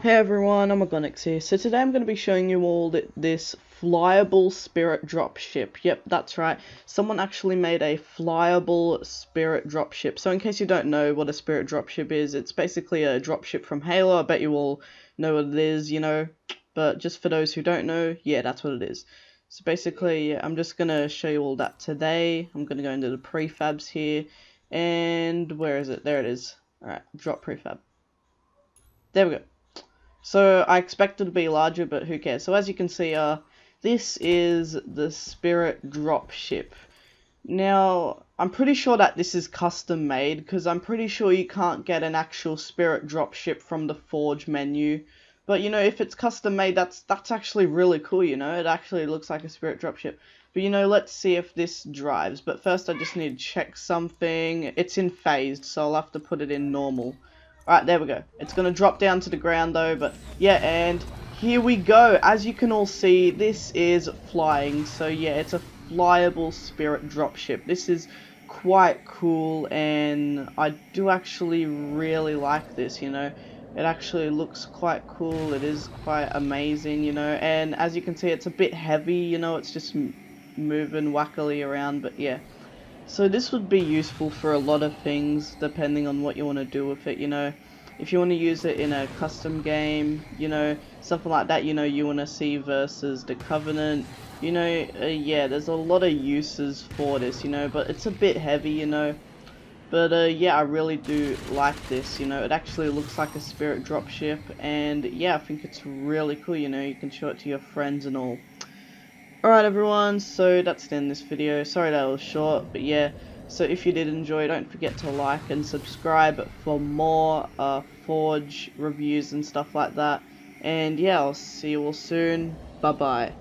Hey everyone, Omogonix here. So today I'm going to be showing you all th this flyable spirit dropship. Yep, that's right. Someone actually made a flyable spirit dropship. So in case you don't know what a spirit dropship is, it's basically a dropship from Halo. I bet you all know what it is, you know. But just for those who don't know, yeah, that's what it is. So basically, I'm just going to show you all that today. I'm going to go into the prefabs here. And where is it? There it is. Alright, drop prefab. There we go. So I expect it to be larger, but who cares? So as you can see, uh, this is the Spirit Dropship. Now, I'm pretty sure that this is custom made, because I'm pretty sure you can't get an actual Spirit Dropship from the Forge menu. But, you know, if it's custom made, that's that's actually really cool, you know? It actually looks like a Spirit Dropship. But, you know, let's see if this drives. But first, I just need to check something. It's in phased, so I'll have to put it in normal. Alright, there we go. It's going to drop down to the ground though, but yeah, and here we go. As you can all see, this is flying. So yeah, it's a flyable spirit dropship. This is quite cool and I do actually really like this, you know. It actually looks quite cool. It is quite amazing, you know. And as you can see, it's a bit heavy, you know. It's just moving wackily around, but yeah. So this would be useful for a lot of things depending on what you want to do with it, you know. If you want to use it in a custom game, you know, something like that, you know, you want to see versus the Covenant, you know, uh, yeah, there's a lot of uses for this, you know, but it's a bit heavy, you know. But uh, yeah, I really do like this, you know, it actually looks like a spirit dropship, and yeah, I think it's really cool, you know, you can show it to your friends and all. Alright everyone, so that's the end of this video. Sorry that was short, but yeah. So if you did enjoy, don't forget to like and subscribe for more uh, Forge reviews and stuff like that. And yeah, I'll see you all soon. Bye bye.